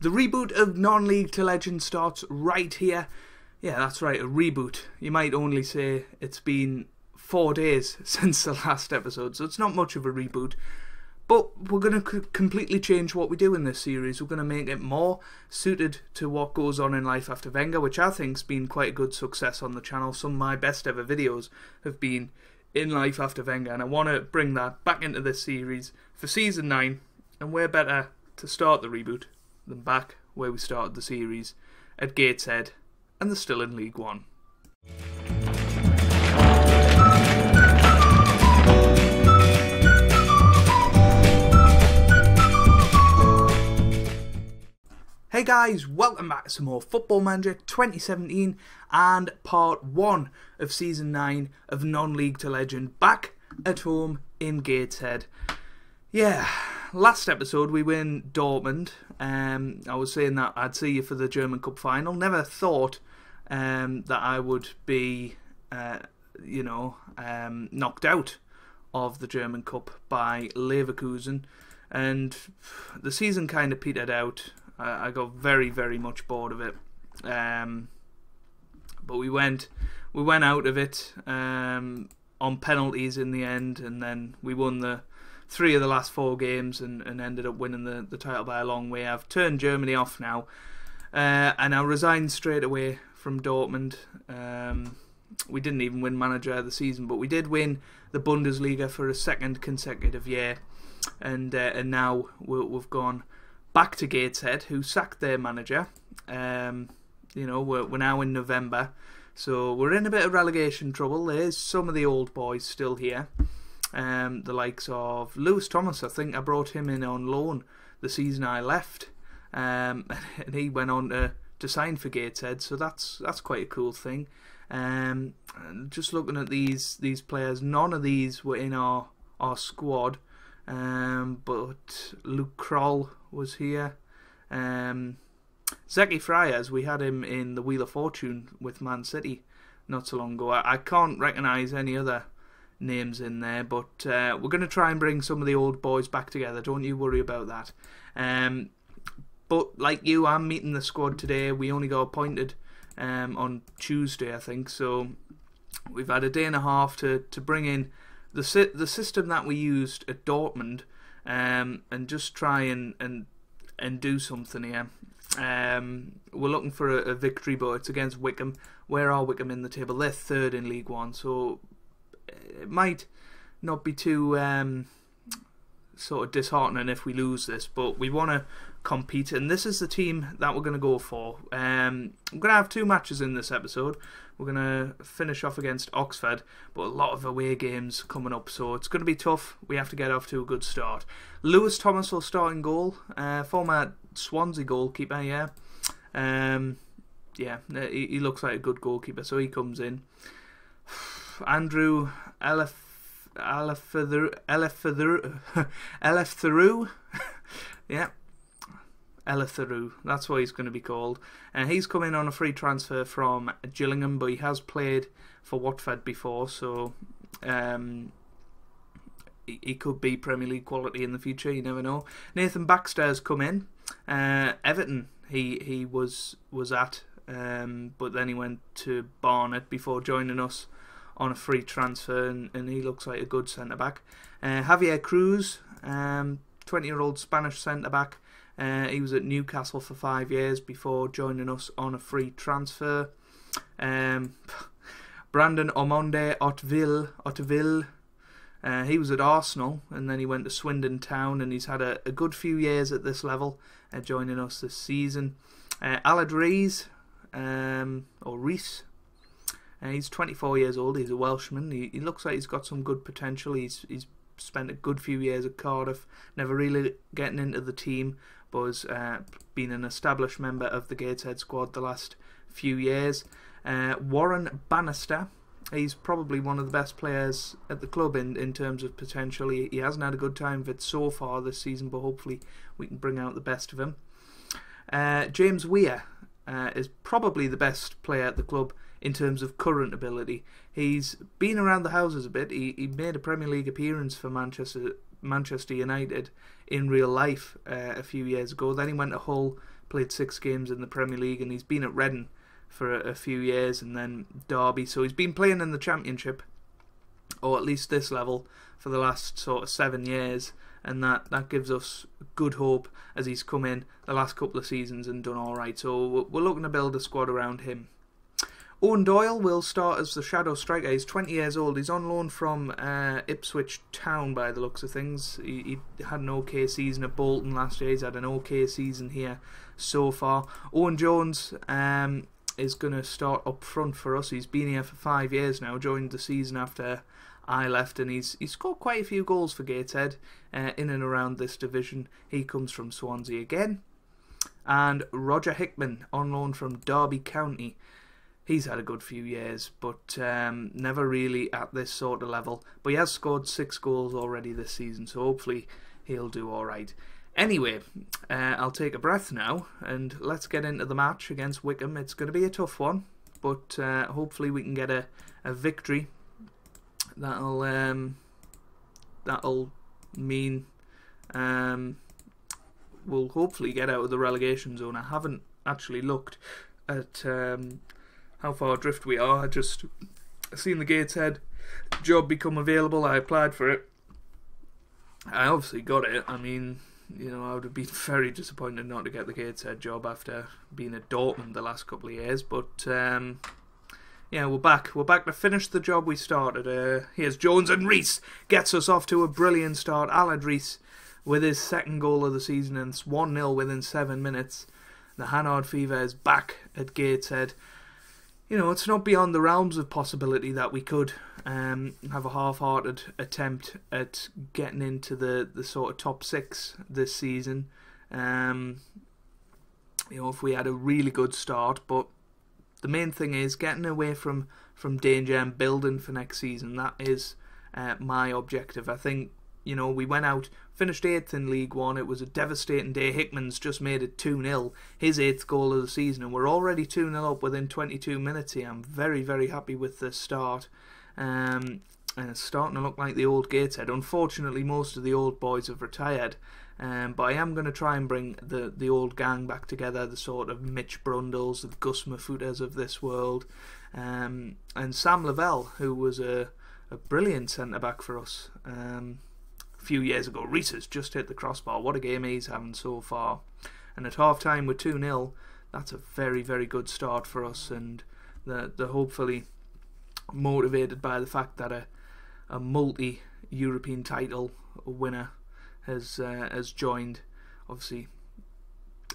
The reboot of Non League to Legend starts right here. Yeah, that's right, a reboot. You might only say it's been four days since the last episode, so it's not much of a reboot. But we're going to completely change what we do in this series. We're going to make it more suited to what goes on in life after Wenger, which I think's been quite a good success on the channel. Some of my best ever videos have been in life after Wenger, and I want to bring that back into this series for season 9. And we're better to start the reboot than back where we started the series at Gateshead, and they're still in League One. Hey guys, welcome back to some more Football Manager 2017 and part 1 of Season 9 of Non-League to Legend back at home in Gateshead. Yeah, last episode we win Dortmund. Um, I was saying that I'd see you for the German Cup final. Never thought um, that I would be, uh, you know, um, knocked out of the German Cup by Leverkusen. And the season kind of petered out. I, I got very, very much bored of it. Um, but we went, we went out of it um, on penalties in the end, and then we won the three of the last four games and, and ended up winning the, the title by a long way. I've turned Germany off now, uh, and I resigned straight away from Dortmund. Um, we didn't even win manager of the season, but we did win the Bundesliga for a second consecutive year, and uh, and now we have gone back to Gateshead, who sacked their manager. Um, you know, we're, we're now in November, so we're in a bit of relegation trouble. There's some of the old boys still here. Um, the likes of Lewis Thomas, I think I brought him in on loan the season I left, um, and he went on to, to sign for Gateshead, so that's that's quite a cool thing. Um, just looking at these these players, none of these were in our our squad, um, but Luke Kroll was here. Um, Zeki Fryers, we had him in the Wheel of Fortune with Man City not so long ago. I, I can't recognise any other names in there, but uh, we're going to try and bring some of the old boys back together. Don't you worry about that. Um, but like you, I'm meeting the squad today. We only got appointed um, on Tuesday, I think. So we've had a day and a half to, to bring in the si- the system that we used at Dortmund um, and just try and, and and do something here. Um, we're looking for a, a, victory, but it's against Wycombe. Where are Wycombe in the table? They're third in League One, so it might not be too um, sort of disheartening if we lose this, but we want to compete, and this is the team that we're going to go for. Um, we're going to have two matches in this episode. We're going to finish off against Oxford, but a lot of away games coming up, so it's going to be tough. We have to get off to a good start. Lewis Thomas will start in goal, uh, former Swansea goalkeeper, yeah. Um, yeah, he, he looks like a good goalkeeper, so he comes in. Andrew Elef Eleftheru, yeah, Eleftheru, that's what he's going to be called. And he's coming on a free transfer from Gillingham, but he has played for Watford before, so um, he, he could be Premier League quality in the future. You never know. Nathan Baxter's come in. Uh, Everton, he he was was at, um, but then he went to Barnet before joining us on a free transfer, and, and he looks like a good centre back. Uh, Javier Cruz, um, 20 year old Spanish centre back. Uh, he was at Newcastle for five years before joining us on a free transfer. Um, Brandon Omonde Otville, Otville uh, he was at Arsenal and then he went to Swindon Town and he's had a, a good few years at this level, uh, joining us this season. Uh, Aled Rees, um, or Reese, uh, he's 24 years old. He's a Welshman. He, he looks like he's got some good potential. He's he's spent a good few years at Cardiff, never really getting into the team, but has uh, been an established member of the Gateshead squad the last few years. Uh, Warren Bannister, he's probably one of the best players at the club in, in terms of potential. He, he hasn't had a good time of it so far this season, but hopefully we can bring out the best of him. Uh, James Weir uh, is probably the best player at the club in terms of current ability. He's been around the houses a bit. He, he made a Premier League appearance for Manchester Manchester United in real life uh, a few years ago. Then he went to Hull, played six games in the Premier League, and he's been at Reading for a, a few years, and then Derby. So he's been playing in the Championship, or at least this level, for the last sort of seven years and that, that gives us good hope as he's come in the last couple of seasons and done all right. So we're looking to build a squad around him. Owen Doyle will start as the shadow striker. He's 20 years old. He's on loan from uh, Ipswich Town by the looks of things. He, he, had an okay season at Bolton last year. He's had an okay season here so far. Owen Jones um, is going to start up front for us. He's been here for five years now. Joined the season after I left, and he's he's scored quite a few goals for Gateshead uh, in and around this division. He comes from Swansea again, and Roger Hickman on loan from Derby County. He's had a good few years, but um, never really at this sort of level. But he has scored six goals already this season, so hopefully he'll do all right. Anyway, uh, I'll take a breath now and let's get into the match against Wycombe. It's going to be a tough one, but uh, hopefully we can get a, a victory that'll um, that'll mean um, we'll hopefully get out of the relegation zone. I haven't actually looked at um, how far adrift we are. I just seen the Gateshead job become available. I applied for it. I obviously got it. I mean, you know, I would have been very disappointed not to get the Gateshead job after being at Dortmund the last couple of years. But um, yeah, we're back. We're back to finish the job we started. Uh, here's Jones and Reese gets us off to a brilliant start. Aled Reese with his second goal of the season and it's 1 0 within seven minutes. The Hannard Fever is back at Gateshead. You know, it's not beyond the realms of possibility that we could um, have a half hearted attempt at getting into the, the sort of top six this season. Um, you know, if we had a really good start, but the main thing is getting away from from danger and building for next season. That is uh, my objective. I think you know we went out, finished eighth in League One. It was a devastating day. Hickman's just made it two 0 his eighth goal of the season, and we're already two 0 up within 22 minutes here. I'm very very happy with the start. Um, and it's starting to look like the old Gateshead. Unfortunately, most of the old boys have retired, um, but I am going to try and bring the, the old gang back together, the sort of Mitch Brundles, the Gus Mafutas of this world, um, and Sam Lavelle, who was a, a brilliant centre back for us um, few years ago. Reese has just hit the crossbar. What a game he's having so far. And at half time, we're 2 0. That's a very, very good start for us, and the, the hopefully motivated by the fact that a, a multi European title winner has uh, has joined. Obviously,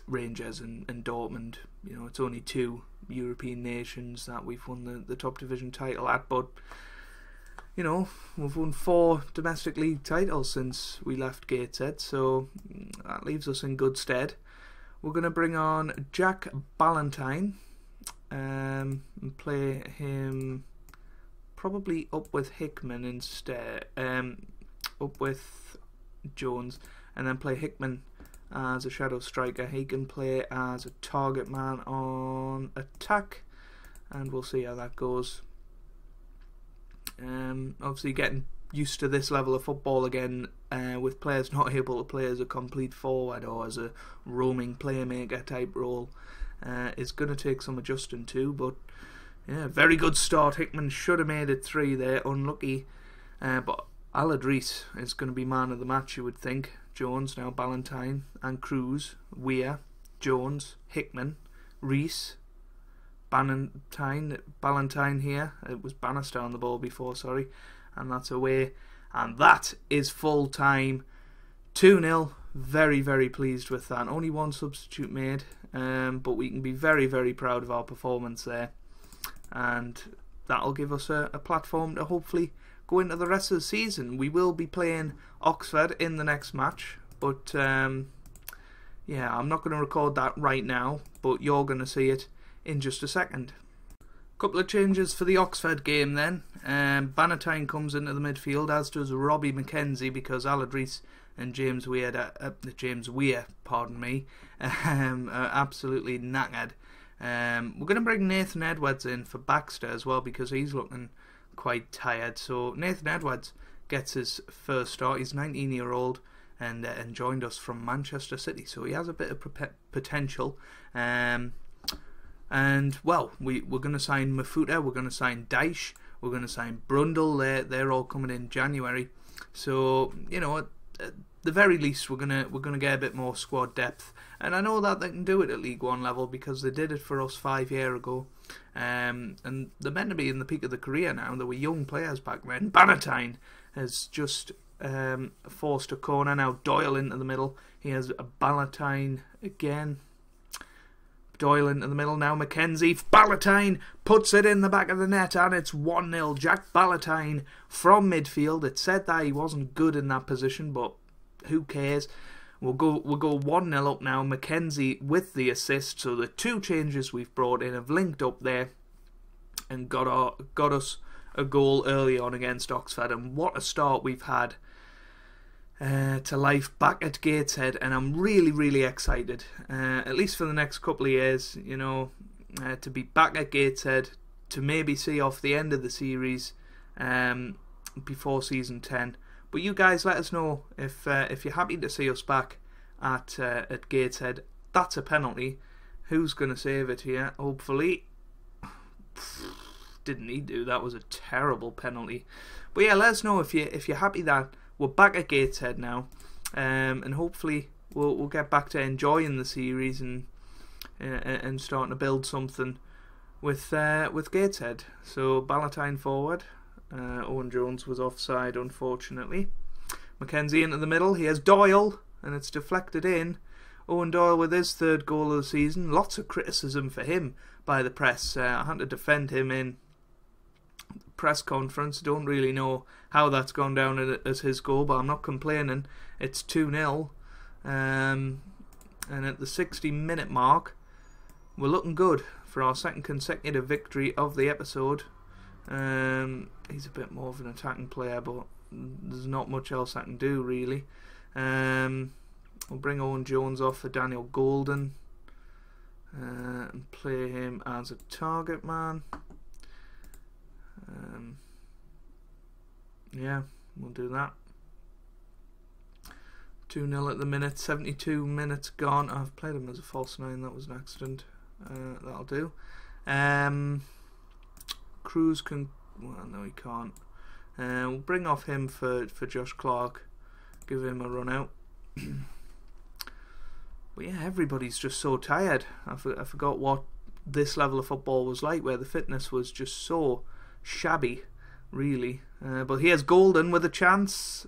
Rangers and, and Dortmund. You know, it's only two European nations that we've won the, the top division title at, but you know, we've won four domestic league titles since we left Gateshead, so that leaves us in good stead. We're going to bring on Jack Ballantyne um, and play him probably up with Hickman instead. Um, up with Jones, and then play Hickman as a shadow striker. He can play as a target man on attack, and we'll see how that goes. Um, obviously, getting used to this level of football again, uh, with players not able to play as a complete forward or as a roaming playmaker type role, uh, is going to take some adjusting too. But yeah, very good start. Hickman should have made it three there. Unlucky, uh, but Reese is going to be man of the match, you would think. Jones, now Ballantyne, and Cruz, Weir, Jones, Hickman, Reese, Ballantyne, Ballantyne here. It was Bannister on the ball before, sorry. And that's away. And that is full time. 2 0. Very, very pleased with that. Only one substitute made, um, but we can be very, very proud of our performance there. And that'll give us a, a platform to hopefully go into the rest of the season. We will be playing Oxford in the next match, but um, yeah, I'm not going to record that right now, but you're going to see it in just a second. Couple of changes for the Oxford game then. Um, Bannatyne comes into the midfield, as does Robbie McKenzie, because Reese and James Weir, uh, uh, James Weir, pardon me, um, are absolutely knackered. Um, we're going to bring Nathan Edwards in for Baxter as well because he's looking quite tired. So Nathan Edwards gets his first start. He's 19 year old and uh, and joined us from Manchester City, so he has a bit of potential. Um, and well, we we're going to sign Mafuta, we're going to sign Dyche, we're going to sign Brundle. They're they're all coming in January. So you know, at, at the very least, we're gonna we're gonna get a bit more squad depth. And I know that they can do it at League One level because they did it for us five year ago. Um, and they're meant to be in the peak of the career now. There were young players back then. Bannatyne has just um, forced a corner. Now Doyle into the middle. He has a Ballantyne again. Doyle into the middle now. Mackenzie Ballantyne puts it in the back of the net and it's 1 0. Jack Ballantyne from midfield. It said that he wasn't good in that position, but who cares? We'll go we'll go 1 0 up now. Mackenzie with the assist. So the two changes we've brought in have linked up there and got our, got us a goal early on against Oxford. And what a start we've had uh, to life back at Gateshead, and I'm really, really excited. Uh, at least for the next couple of years, you know, uh, to be back at Gateshead, to maybe see off the end of the series um, before season ten. But you guys, let us know if uh, if you're happy to see us back at uh, at Gateshead. That's a penalty. Who's going to save it here? Hopefully. Didn't he do? That was a terrible penalty. But yeah, let us know if you if you're happy that we're back at Gateshead now, um, and hopefully we'll we'll get back to enjoying the series and uh, and starting to build something with uh, with Gateshead. So Ballantyne forward, uh, Owen Jones was offside unfortunately. Mackenzie into the middle. He has Doyle, and it's deflected in. Owen Doyle with his third goal of the season. Lots of criticism for him by the press. Uh, I had to defend him in press conference. Don't really know how that's gone down as his goal, but I'm not complaining. It's 2 0. Um, and at the 60 minute mark, we're looking good for our second consecutive victory of the episode. Um, he's a bit more of an attacking player, but there's not much else I can do really. Um, we'll bring Owen Jones off for Daniel Golden uh, and play him as a target man. Um, yeah, we'll do that. 2 0 at the minute, 72 minutes gone. I've played him as a false nine, that was an accident. Uh, that'll do. Um, Cruz can. Well, no, he can't. Uh, we'll bring off him for, for Josh Clark, give him a run out. but yeah, everybody's just so tired. I, for, I forgot what this level of football was like, where the fitness was just so shabby, really. Uh, but he has Golden with a chance,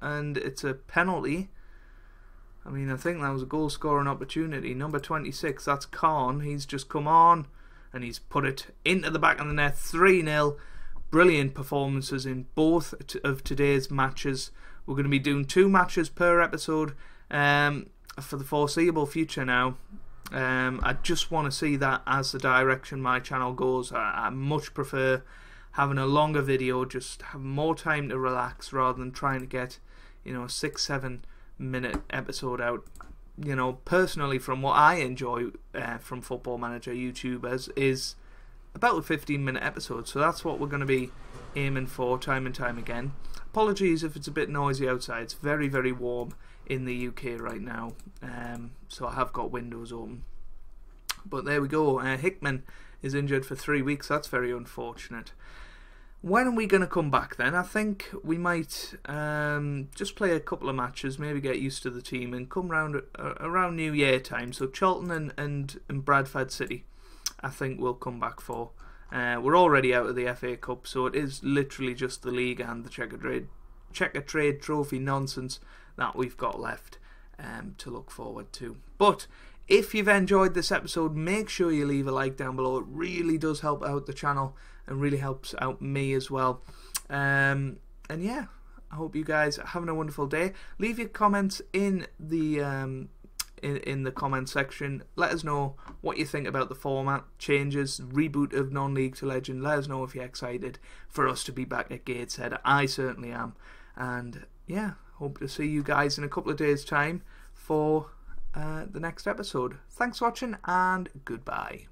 and it's a penalty. I mean, I think that was a goal scoring opportunity. Number 26, that's Khan. He's just come on and he's put it into the back of the net 3 0. Brilliant performances in both of today's matches. We're going to be doing two matches per episode um, for the foreseeable future now. Um, I just want to see that as the direction my channel goes. I, I much prefer having a longer video, just have more time to relax rather than trying to get, you know, a six, seven minute episode out. You know, personally, from what I enjoy uh, from Football Manager YouTubers is about a 15 minute episode. So that's what we're going to be aiming for time and time again. Apologies if it's a bit noisy outside. It's very, very warm in the UK right now. Um, so I have got windows open. But there we go. Uh, Hickman is injured for three weeks. That's very unfortunate. When are we going to come back then? I think we might um, just play a couple of matches, maybe get used to the team, and come round uh, around New Year time. So Charlton and, and, and Bradford City, I think we'll come back for. Uh, we're already out of the FA Cup, so it is literally just the league and the Checkatrade, Checkatrade Trophy nonsense that we've got left um, to look forward to. But if you've enjoyed this episode, make sure you leave a like down below. It really does help out the channel and really helps out me as well. Um, and yeah, I hope you guys are having a wonderful day. Leave your comments in the um, in, in the comment section. Let us know what you think about the format changes, reboot of non-league to legend. Let us know if you're excited for us to be back at Gateshead. I certainly am. And yeah, hope to see you guys in a couple of days' time for uh, the next episode. Thanks for watching and goodbye.